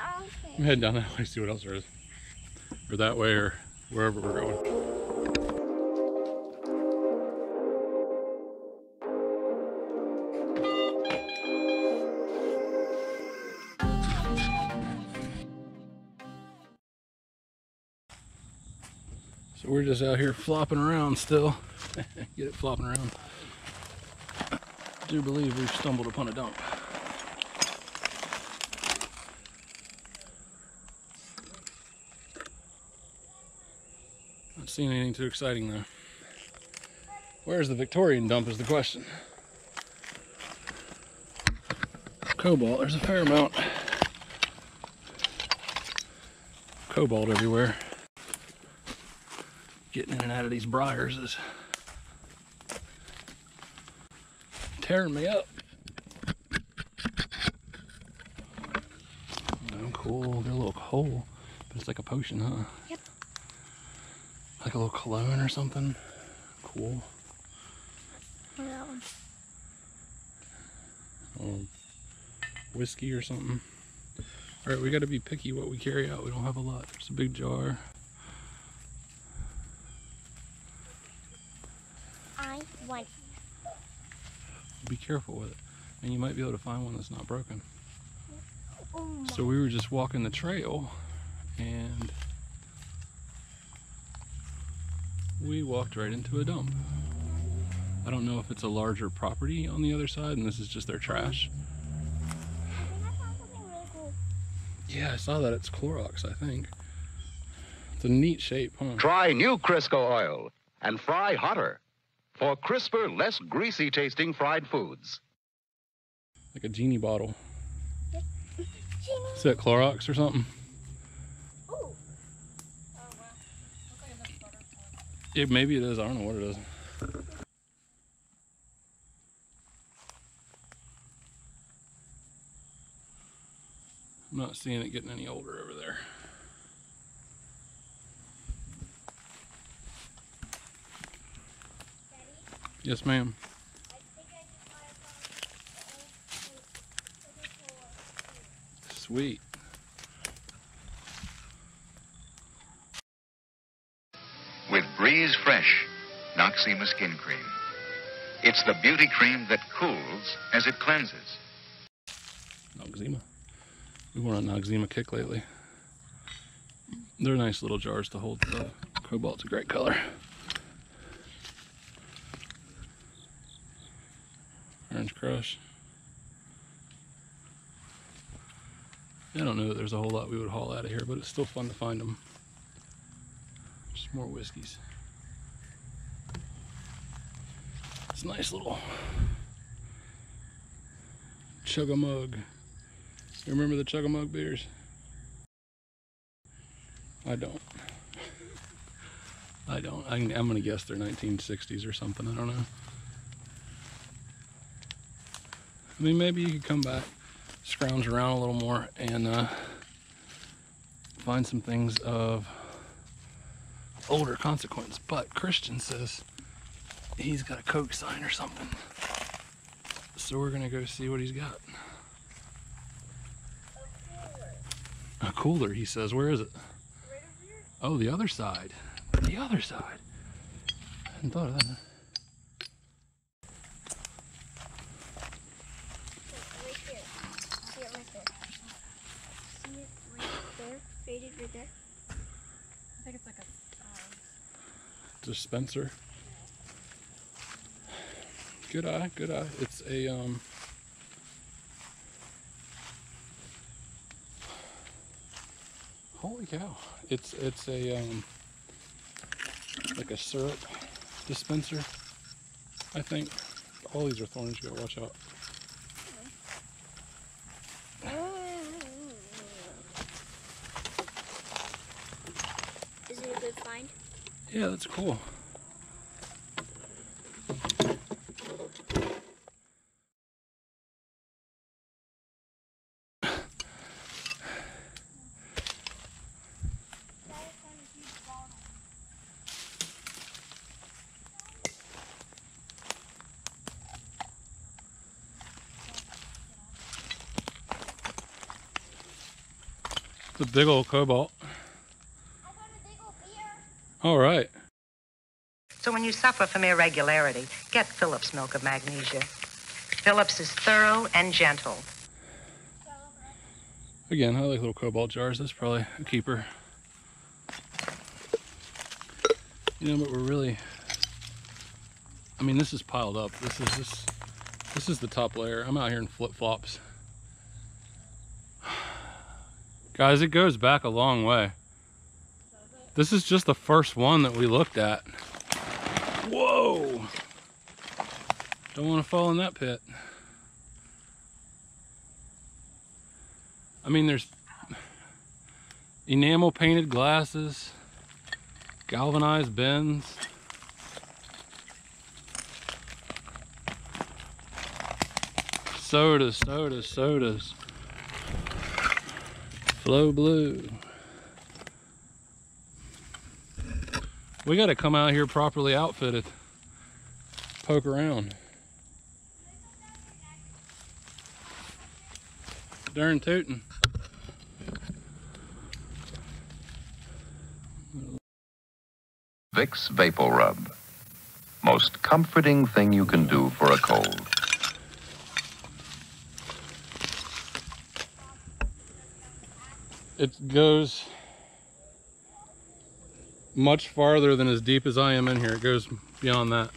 I'm heading down that way, see what else there is. Or that way, or wherever we're going. So we're just out here flopping around still. Get it flopping around. I do believe we've stumbled upon a dump. Not seeing anything too exciting though. Where's the Victorian dump is the question. Cobalt, there's a fair amount. Cobalt everywhere. Getting in and out of these briars is tearing me up. Oh, cool. Got a little hole, but it's like a potion, huh? Yep. Like a little cologne or something. Cool. What that one? Or whiskey or something. All right, we got to be picky what we carry out. We don't have a lot. There's a big jar. I want. Be careful with it, and you might be able to find one that's not broken. Oh. So we were just walking the trail and we walked right into a dump. I don't know if it's a larger property on the other side and this is just their trash. I think I found something really cool. Yeah, I saw that. It's Clorox, I think. It's a neat shape, huh? Try new Crisco oil and fry hotter for crisper, less greasy tasting fried foods. Like a genie bottle. Genie. Is that Clorox or something? Maybe it is. I don't know what it is. I'm not seeing it getting any older over there. Yes, ma'am. Sweet. Noxzema Skin Cream. It's the beauty cream that cools as it cleanses. Noxzema. We were on Noxzema kick lately. They're nice little jars to hold stuff. Cobalt's a great color. Orange Crush. I don't know that there's a whole lot we would haul out of here, but it's still fun to find them. Just more whiskeys. It's a nice little chug a mug. You remember the chug a mug beers? I don't. I don't. I, am gonna guess they're 1960s or something. I don't know. I mean, maybe you could come back, scrounge around a little more, and uh, find some things of older consequence. But Christian says he's got a Coke sign or something. So we're gonna go see what he's got. A cooler, he says. Where is it? Oh, the other side. The other side. I hadn't thought of that. Right there. See it right there. See it right there? Faded right there. I think it's like a. Um, Dispenser. Good eye, good eye. It's a um Holy cow. It's it's a um like a syrup dispenser. I think. All these are thorns, you gotta watch out. Is it a good find? Yeah, that's cool. The big old cobalt. A big old beer. All right. So when you suffer from irregularity, get Phillips milk of magnesia. Phillips is thorough and gentle. Again, I like little cobalt jars. That's probably a keeper. You know, but we're really. I mean, this is piled up. This is this. This is the top layer. I'm out here in flip flops. Guys, it goes back a long way. This is just the first one that we looked at. Whoa! Don't want to fall in that pit. I mean, there's enamel painted glasses, galvanized bins. Sodas, sodas, sodas. Flow blue. We got to come out here properly outfitted. Poke around. Darn tootin'. Vicks VapoRub. Most comforting thing you can do for a cold. It goes much farther than as deep as I am in here. It goes beyond that.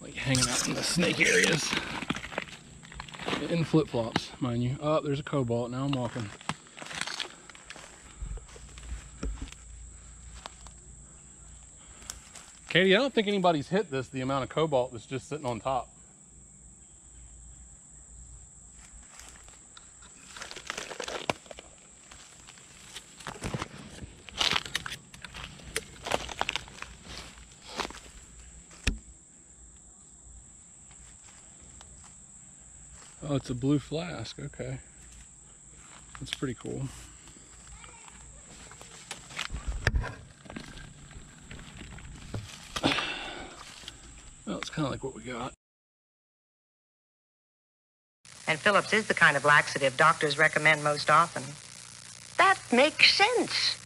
Like hanging out in the snake areas. In flip flops, mind you. Oh, there's a cobalt. Now I'm walking. Katie, I don't think anybody's hit this, the amount of cobalt that's just sitting on top. Oh, it's a blue flask. Okay. That's pretty cool. Kind of like what we got. And Phillips is the kind of laxative doctors recommend most often. That makes sense.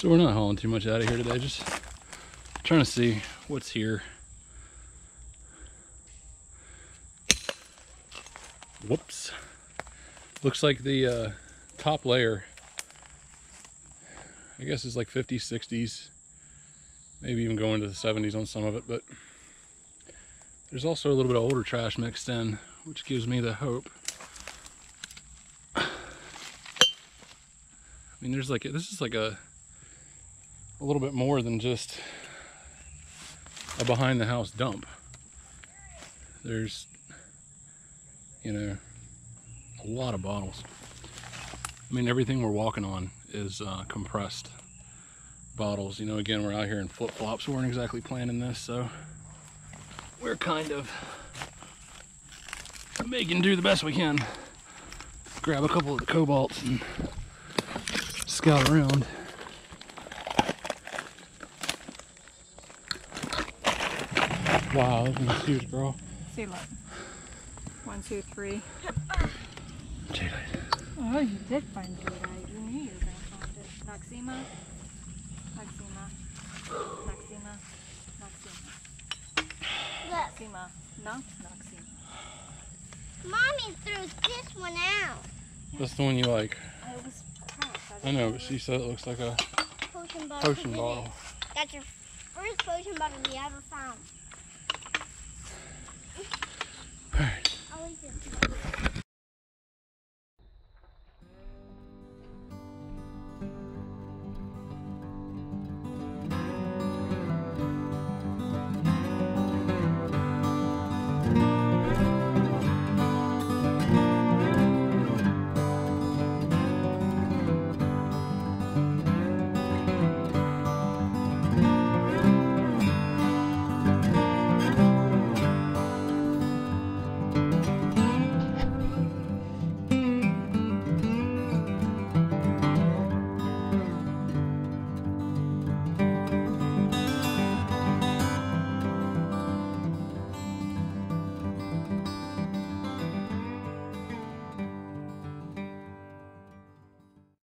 So we're not hauling too much out of here today, just trying to see what's here. Whoops. Looks like the uh, top layer, I guess is like 50s, 60s, maybe even going to the 70s on some of it, but there's also a little bit of older trash mixed in, which gives me the hope. I mean, there's like, this is like a, a little bit more than just a behind the house dump. There's, you know, a lot of bottles. I mean, everything we're walking on is uh, compressed bottles. You know, again, we're out here in flip flops. We weren't exactly planning this, so we're kind of making do the best we can. Grab a couple of the cobalts and scout around. Wow, that thing's huge, bro. See, look. One, two, three. Jadeite. Oh, you did find jadeite. You knew you were going to find it. Noxzema. Noxzema. Noxzema. Noxzema. Look, Noxzema. Not Noxzema. mommy threw this one out. That's the one you like. It was crap. I know, but she said it looks like a Potion bottle. potion bottle. it. That's your first potion bottle we ever found. Alright, I'll leave it.